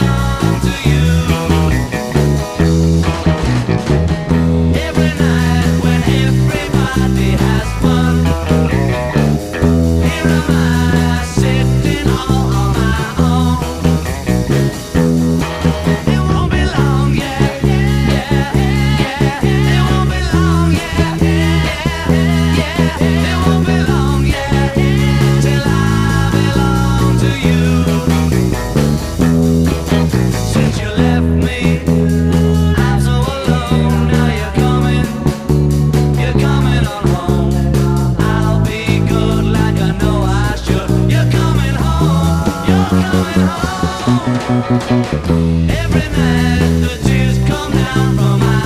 down to you. Every night the tears come down from my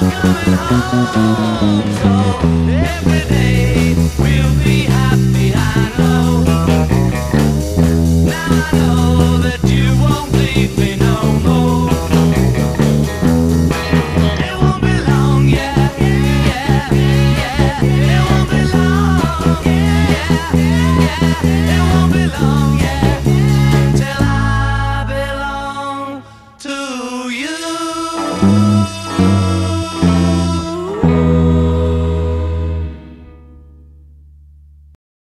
Thank you.